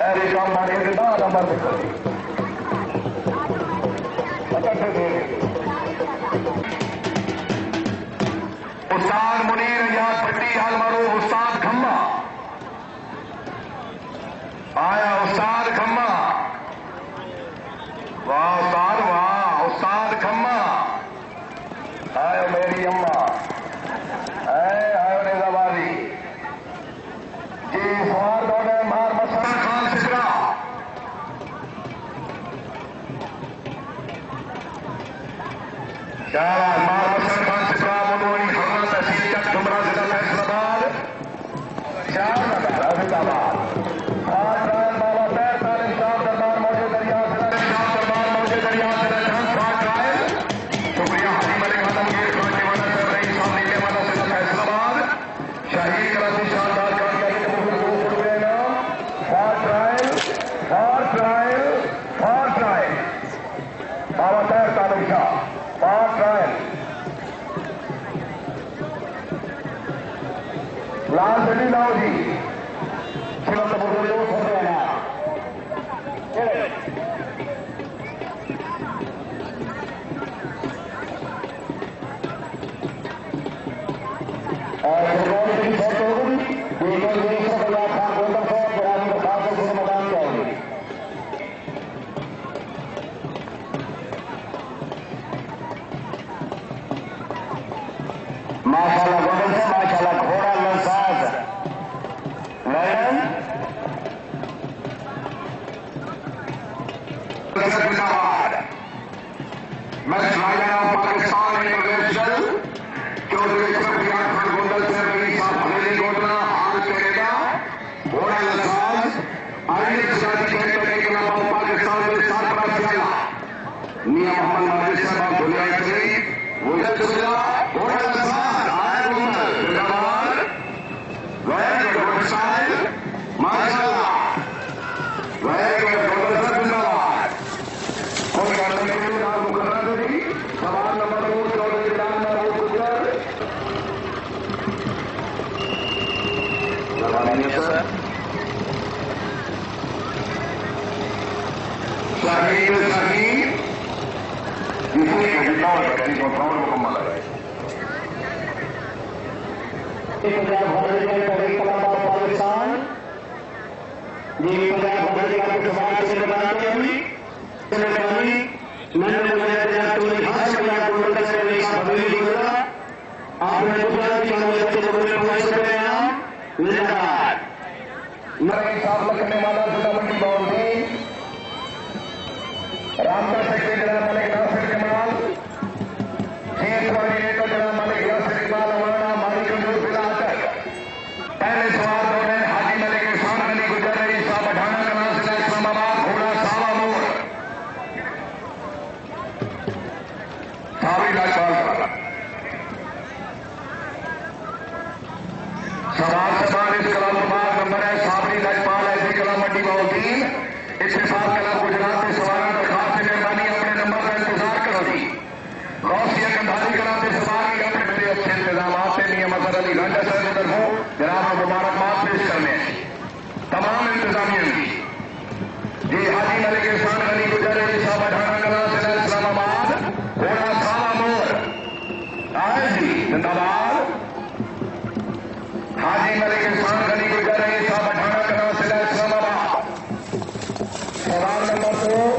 Erişan merkezi daha adamlar bekliyor. the Punjab Republic of Republic of Pakistan, the Punjab Republic of Pakistan से बनाते हुए सेनानी नरेंद्र मोदी ने तो हर समय पूर्ण करने का भविष्य दिया आपने पूरा की मदद से लोगों ने प्रयास किया जिंदाबाद मैं साहब लगने वाला जिला मंडी बाउल रामगढ़ से मुबारकबाद पेश करने तमाम इंतजामियों की। जी हाजी मलिक इंसान गली गुजरे साहब अठारह कला से इस्लामाबाद घोड़ा साला मोर। आए जी, जिंदाबाद। हाजी मलिक इंसान गली गुजरे साहब अठारह कला से इस्लामाबाद। सवाल नंबर दो।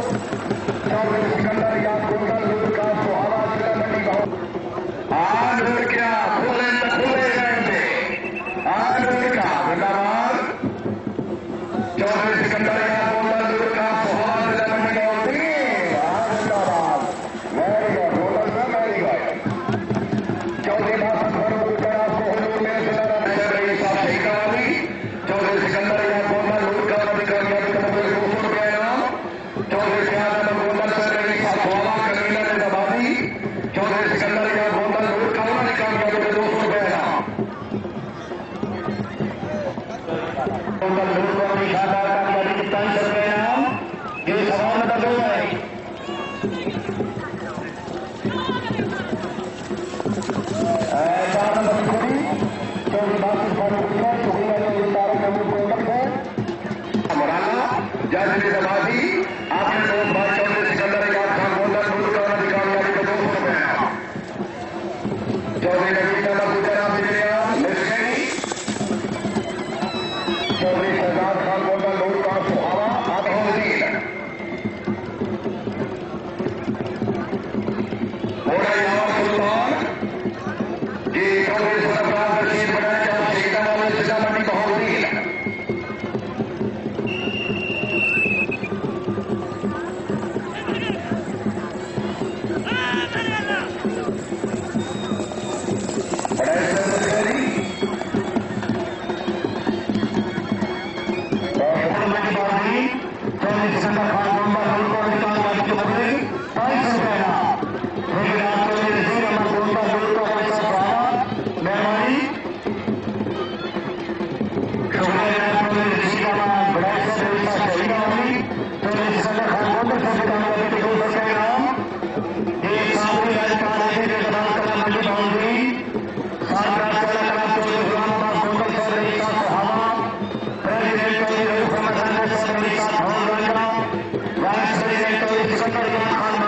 E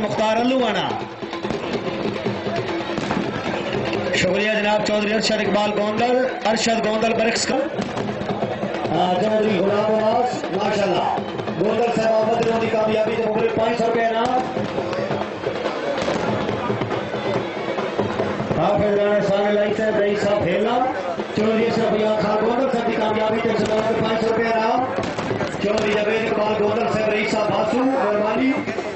मिस्टर मुख्तार अल्लूवाना शुक्रिया जनाब चौधरी अरशद इकबाल गोंदल अरशद गोंदल बरक्स का। चौधरी गुलाम नवाज़ माशाल्लाह। गोंदल साहब आप दिनों की कामयाबी तो मुगरे पाँच सौ रुपये इनाम। आप राणा सारे लाई साहब रही साहब हेला चौधरी साहब रियाज खा गोंदल साहब की कामयाबी तो सलाह पाँच सौ रुपये इनाम। चौधरी जवेद इकबाल गोंदल साहब रही साहब बासू, मेहरबानी।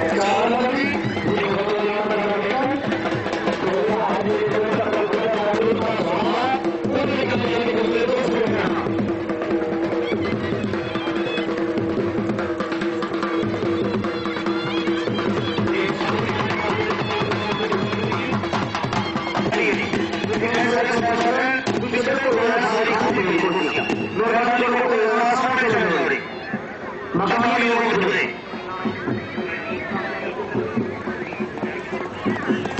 God.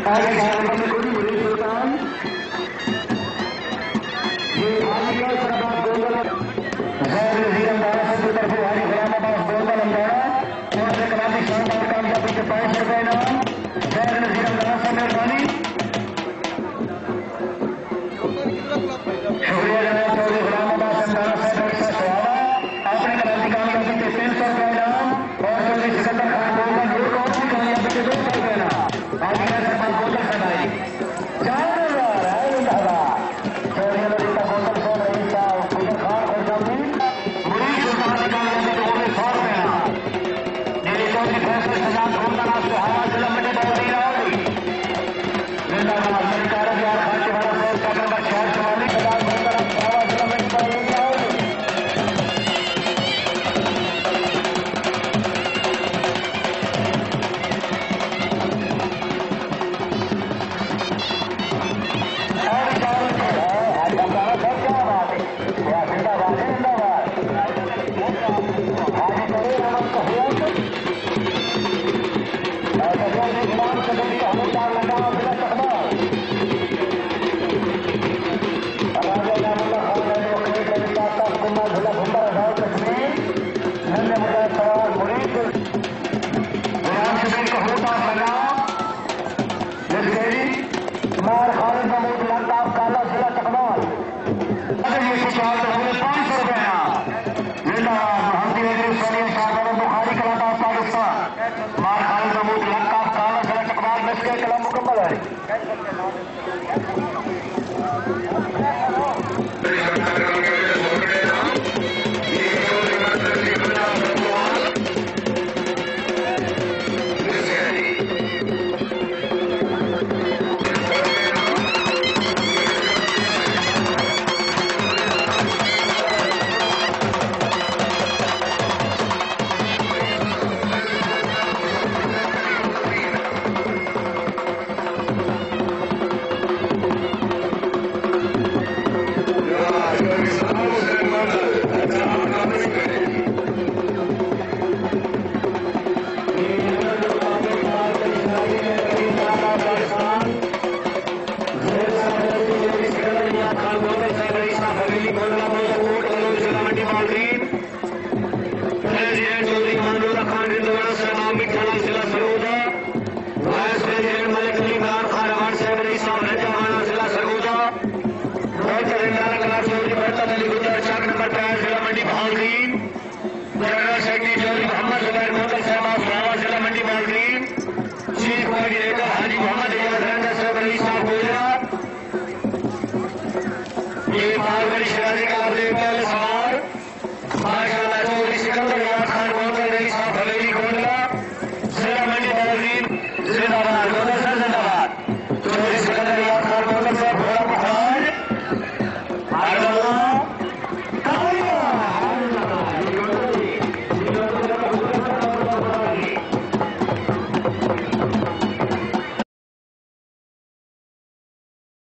Thank you. rồi.